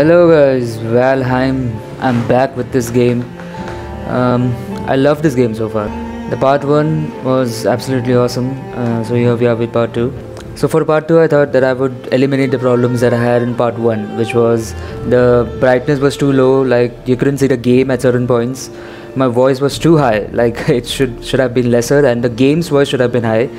Hello guys, Valheim. I'm back with this game. Um, I love this game so far. The part one was absolutely awesome. Uh, so here we are with part two. So for part two, I thought that I would eliminate the problems that I had in part one, which was the brightness was too low, like you couldn't see the game at certain points. My voice was too high, like it should should have been lesser, and the game's voice should have been high.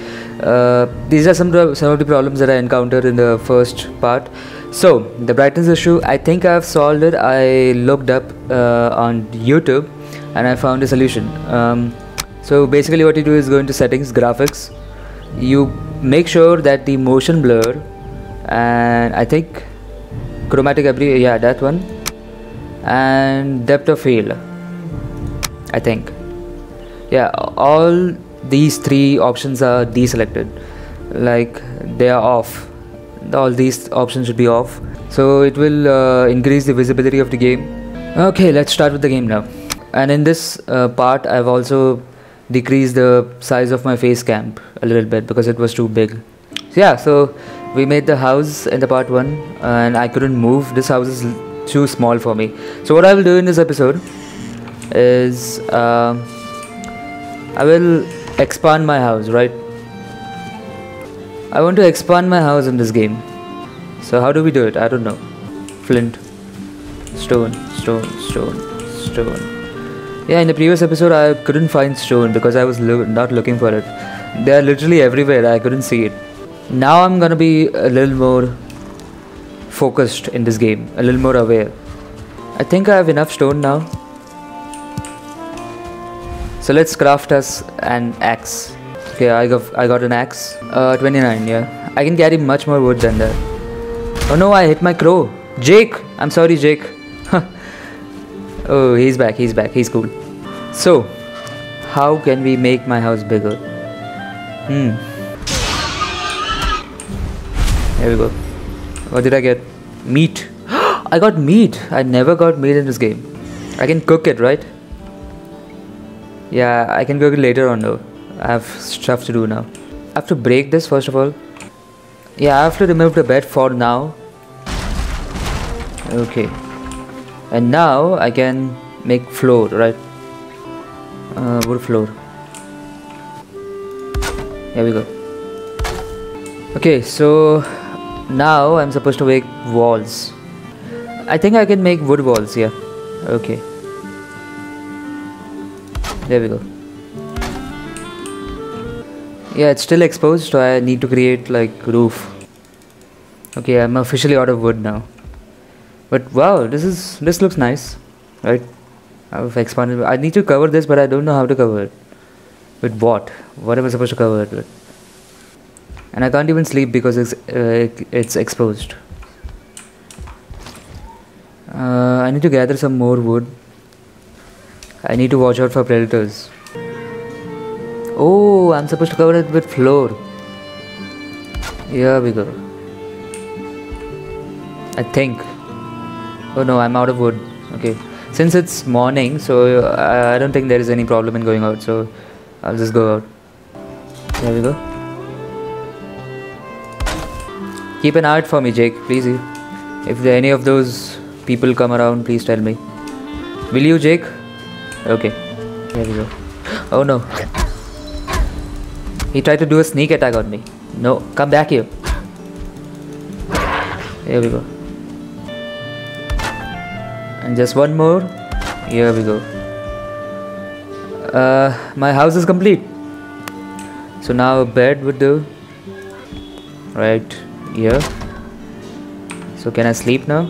Uh, these are some some of the problems that I encountered in the first part. So the brightness issue, I think I've solved it. I looked up uh, on YouTube, and I found a solution. Um, so basically, what you do is go into settings, graphics. You make sure that the motion blur, and I think chromatic abri, yeah, that one, and depth of field. I think, yeah, all these three options are deselected, like they are off all these options should be off. So it will uh, increase the visibility of the game. Okay let's start with the game now. And in this uh, part i've also decreased the size of my face cam a little bit because it was too big. So yeah so we made the house in the part one and i couldn't move. This house is too small for me. So what i will do in this episode is um, i will expand my house right I want to expand my house in this game. So how do we do it? I don't know. Flint, stone, stone, stone, stone. Yeah, in the previous episode I couldn't find stone because I was lo- not looking for it. They are literally everywhere. I couldn't see it. Now I'm gonna be a little more focused in this game, a little more aware. I think I have enough stone now. So let's craft us an axe. Okay, I got I got an axe. Uh, 29. Yeah, I can carry much more wood than that. Oh no, I hit my crow. Jake, I'm sorry, Jake. oh, he's back. He's back. He's cool. So, how can we make my house bigger? Hmm. Here we go. What did I get? Meat. I got meat. I never got meat in this game. I can cook it, right? Yeah, I can cook it later on though. I have stuff to do now. I have to break this first of all. Yeah, I have to remove the bed for now. Okay. And now I can make floor, right? Uh, wood floor. Here we go. Okay, so now I'm supposed to make walls. I think I can make wood walls, yeah. Okay. There we go. Yeah, it's still exposed, so I need to create like roof. Okay, I'm officially out of wood now. But wow, this is this looks nice, right? I've expanded. I need to cover this, but I don't know how to cover it. With what? What am I supposed to cover it with? And I can't even sleep because it's uh, it's exposed. Uh, I need to gather some more wood. I need to watch out for predators. Oh, I'm supposed to cover it with floor. Here we go. I think. Oh no, I'm out of wood. Okay. Since it's morning, so uh, I don't think there is any problem in going out, so I'll just go out. There we go. Keep an eye out for me, Jake, please. If there any of those people come around, please tell me. Will you, Jake? Okay. There we go. Oh no. He tried to do a sneak attack on me. No, come back here. Here we go. And just one more. Here we go. Uh, my house is complete. So now a bed would do. Right here. So can I sleep now?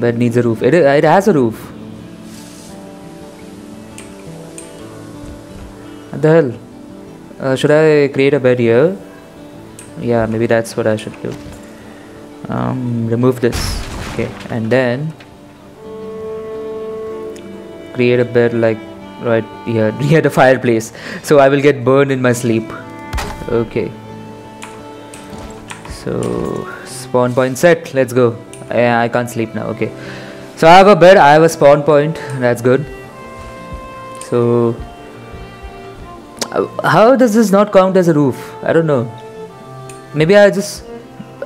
Bed needs a roof. It, it has a roof. The hell? Uh, should I create a bed here? Yeah, maybe that's what I should do. Um, remove this. Okay, and then create a bed like right here near the fireplace. So I will get burned in my sleep. Okay. So spawn point set. Let's go. I, I can't sleep now. Okay. So I have a bed. I have a spawn point. That's good. So how does this not count as a roof? I don't know. Maybe I just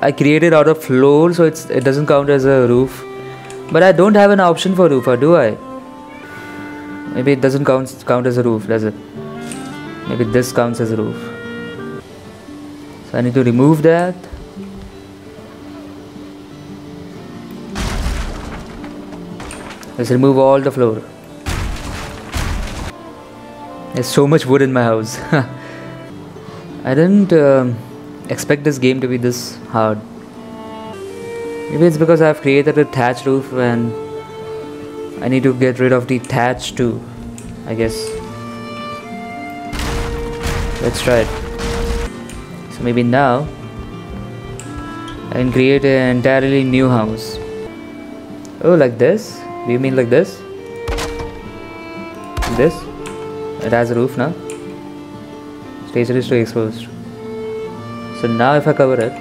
I created out of floor, so it's it doesn't count as a roof. But I don't have an option for roof, or do I? Maybe it doesn't count count as a roof, does it? Maybe this counts as a roof. So I need to remove that. Let's remove all the floor. There's so much wood in my house. I didn't um, expect this game to be this hard. Maybe it's because I've created a thatch roof and I need to get rid of the thatch too, I guess. Let's try it. So maybe now I can create an entirely new house. Oh, like this? Do you mean like? This? It has a roof now. Station is too exposed. So now if I cover it,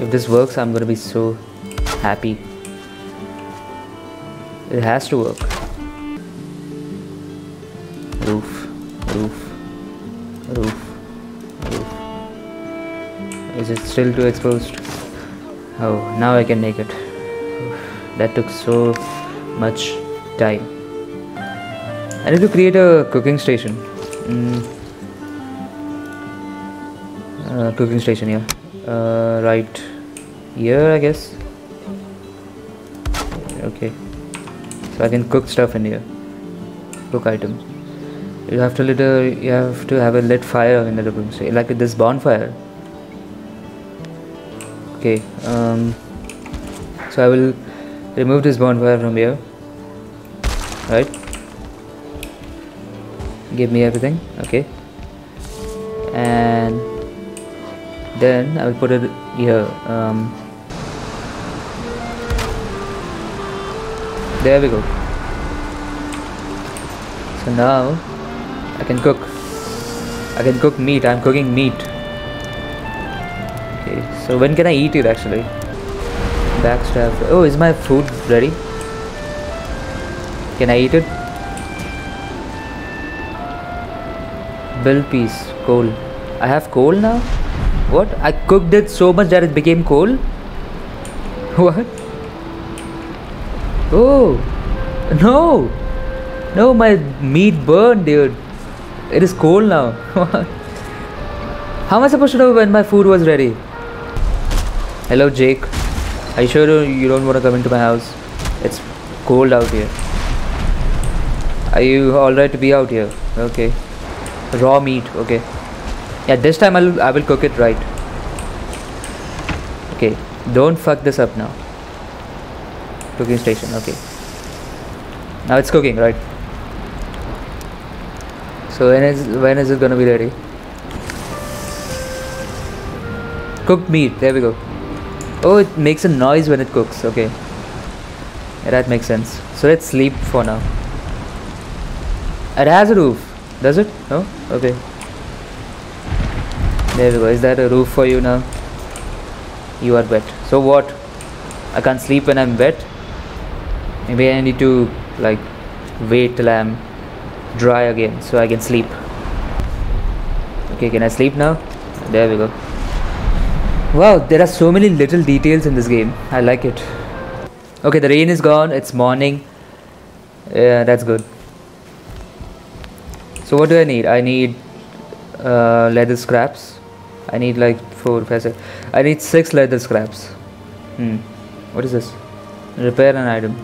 if this works, I'm gonna be so happy. It has to work. Roof, roof, roof, roof. Is it still too exposed? Oh, now I can make it. That took so much time. I need to create a cooking station. Mm. Uh, cooking station, yeah. Uh, right here, I guess. Okay. So I can cook stuff in here. Cook items. You have to lit a, you have to have a lit fire in the cooking station, like this bonfire. Okay. Um. So I will remove this bonfire from here right give me everything okay and then I will put it here um, there we go so now I can cook I can cook meat I'm cooking meat okay so when can I eat it actually Backstab. Oh, is my food ready? Can I eat it? Bill piece, coal. I have coal now? What? I cooked it so much that it became coal? What? Oh, no. No, my meat burned, dude. It is coal now. How am I supposed to know when my food was ready? Hello, Jake. Are you sure you don't want to come into my house? It's cold out here. Are you alright to be out here? Okay. Raw meat, okay. Yeah, this time I'll I will cook it right. Okay. Don't fuck this up now. Cooking station, okay. Now it's cooking, right? So when is when is it gonna be ready? Cooked meat, there we go. Oh, it makes a noise when it cooks. Okay. Yeah, that makes sense. So let's sleep for now. It has a roof. Does it? No? Okay. There we go. Is that a roof for you now? You are wet. So what? I can't sleep when I'm wet. Maybe I need to like wait till I'm dry again so I can sleep. Okay, can I sleep now? There we go. Wow, there are so many little details in this game. I like it. Okay, the rain is gone. It's morning. Yeah, that's good. So what do I need? I need uh, leather scraps. I need like four, five, six. I need six leather scraps. Hmm. What is this? Repair an item.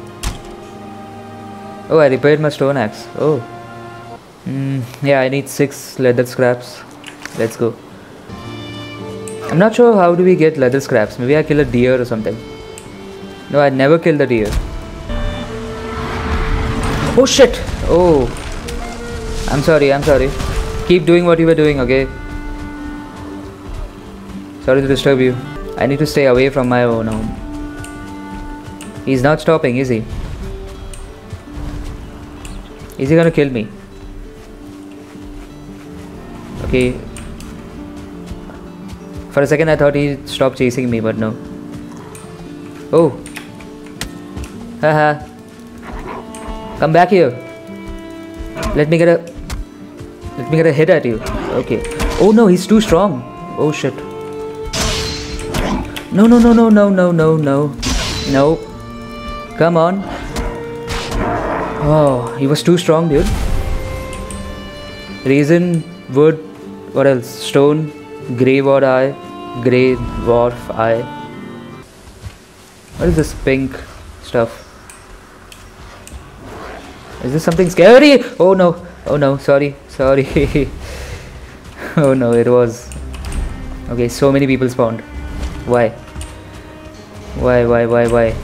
Oh, I repaired my stone axe. Oh. Hmm. Yeah, I need six leather scraps. Let's go. I'm not sure how do we get leather scraps. Maybe I kill a deer or something. No, I never killed a deer. Oh shit! Oh. I'm sorry, I'm sorry. Keep doing what you were doing, okay? Sorry to disturb you. I need to stay away from my own home. He's not stopping, is he? Is he gonna kill me? Okay, for a second I thought he stopped chasing me, but no. Oh. Haha. Come back here. Let me get a... Let me get a hit at you. Okay. Oh no, he's too strong. Oh shit. No, no, no, no, no, no, no, no. No. Come on. Oh, he was too strong, dude. Resin, wood, what else? Stone, grey ward eye, grey dwarf eye. What is this pink stuff? Is this something scary? Oh no, oh no, sorry, sorry. oh no, it was. Okay, so many people spawned. Why? Why, why, why, why?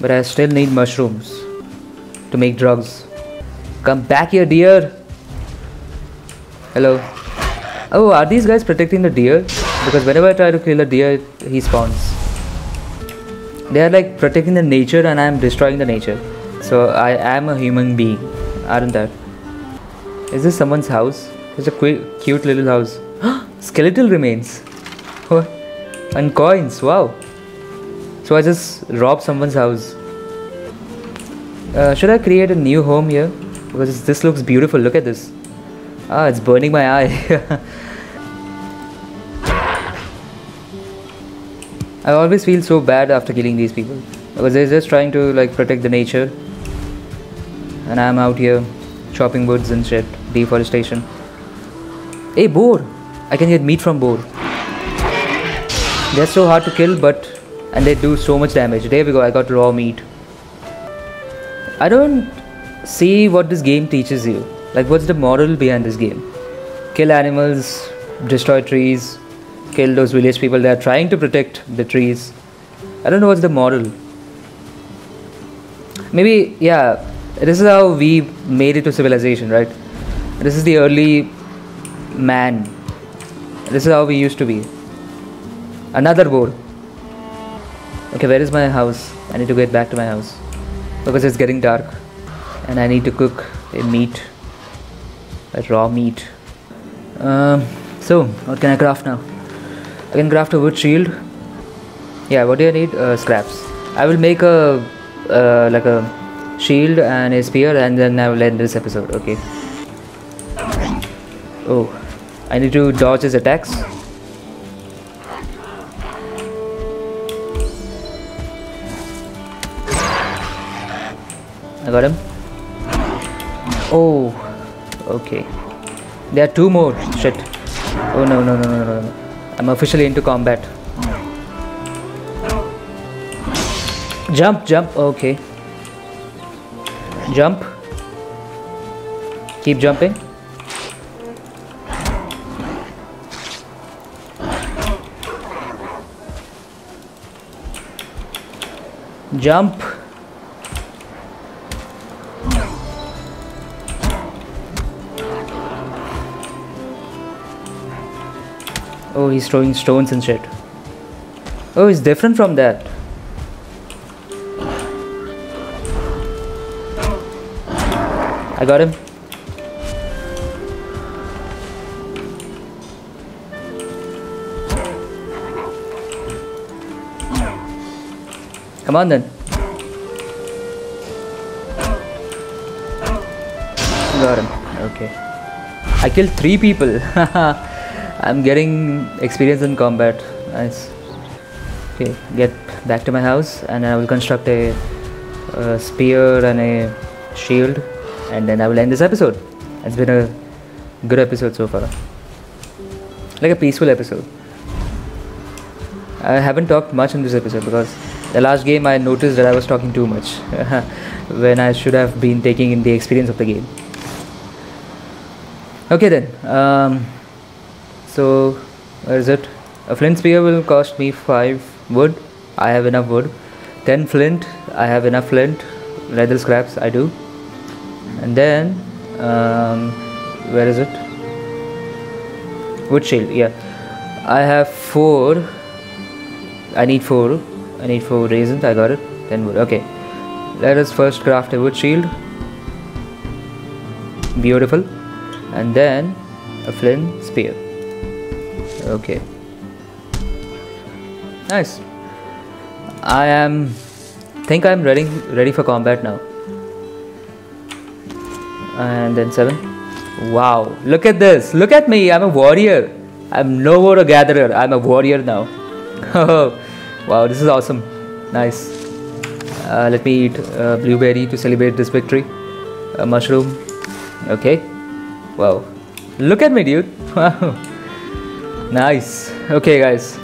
But I still need mushrooms to make drugs. Come back here, deer. Hello. Oh, are these guys protecting the deer? Because whenever I try to kill a deer, he spawns. They are like protecting the nature and I am destroying the nature. So I am a human being, aren't I? Is this someone's house? It's a cute little house. Skeletal remains. And coins, wow. So I just robbed someone's house. Uh, should I create a new home here? Because this looks beautiful, look at this. Ah, it's burning my eye. I always feel so bad after killing these people. Because they're just trying to like protect the nature. And I'm out here chopping woods and shit. Deforestation. Hey, boar! I can get meat from boar. They're so hard to kill, but and they do so much damage. There we go, I got raw meat. I don't see what this game teaches you. Like, what's the moral behind this game? Kill animals, destroy trees, kill those village people that are trying to protect the trees. I don't know what's the moral. Maybe, yeah, this is how we made it to civilization, right? This is the early man. This is how we used to be. Another board. Okay, where is my house? I need to get back to my house. Because it's getting dark. And I need to cook a meat. A raw meat. Um, so what can I craft now? I can craft a wood shield. Yeah what do I need? Uh, scraps. I will make a uh, like a shield and a spear and then I will end this episode. Okay oh I need to dodge his attacks I got him Oh, okay. There are two more. Shit. Oh no, no, no, no, no, no. I'm officially into combat. Jump, jump. Okay. Jump. Keep jumping. Jump. Oh, he's throwing stones and shit. Oh, he's different from that. I got him. Come on then. Got him. Okay. I killed three people. I'm getting experience in combat. Nice. Okay, get back to my house and I will construct a, a, spear and a shield and then I will end this episode. It's been a good episode so far. Like a peaceful episode. I haven't talked much in this episode because the last game I noticed that I was talking too much when I should have been taking in the experience of the game. Okay then. Um, so where is it? A flint spear will cost me 5 wood. I have enough wood. 10 flint. I have enough flint. Leather scraps I do. And then um, where is it? Wood shield yeah. I have 4 I need 4 I need 4 resins I got it. 10 wood okay. Let us first craft a wood shield. Beautiful. And then a flint spear. Okay. Nice. I am think I'm ready ready for combat now. And then seven. Wow. Look at this. Look at me. I'm a warrior. I'm no more a gatherer. I'm a warrior now. Oh, wow, this is awesome. Nice. Uh, let me eat uh, blueberry to celebrate this victory. A mushroom. Okay. Wow. Look at me, dude. Wow. Nice. Okay, guys.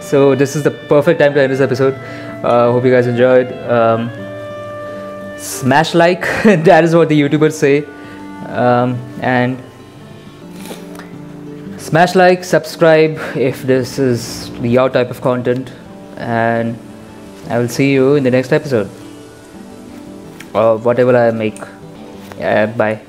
So this is the perfect time to end this episode. Uh, hope you guys enjoyed. Um, smash like. that is what the YouTubers say. Um, and smash like, subscribe if this is your type of content, and I will see you in the next episode or whatever I make. Bye.